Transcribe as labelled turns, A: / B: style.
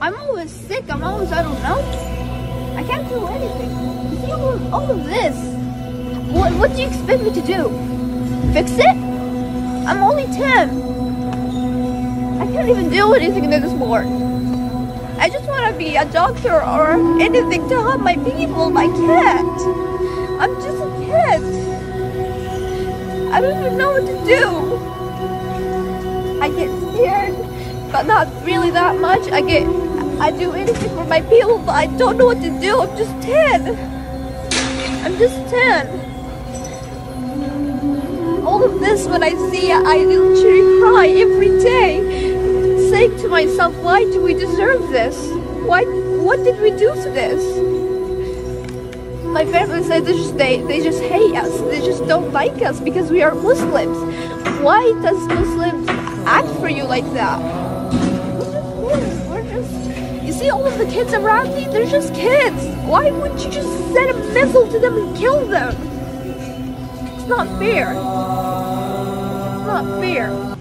A: I'm always sick. I'm always I don't know. I can't do anything. You see all of, all of this? What, what do you expect me to do? Fix it? I'm only 10. I can't even do anything this anymore. I just want to be a doctor or anything to help my people. I can't. I'm just a kid. I don't even know what to do. I get scared, but not really that much. I get, I do anything for my people, but I don't know what to do. I'm just 10. I'm just 10 all of this when I see it, I literally cry every day, saying to myself, why do we deserve this? Why, what did we do to this? My family said they just, they, they just hate us, they just don't like us because we are Muslims. Why does Muslims act for you like that? see all of the kids around me? They're just kids. Why wouldn't you just send a missile to them and kill them? It's not fair. It's not fair.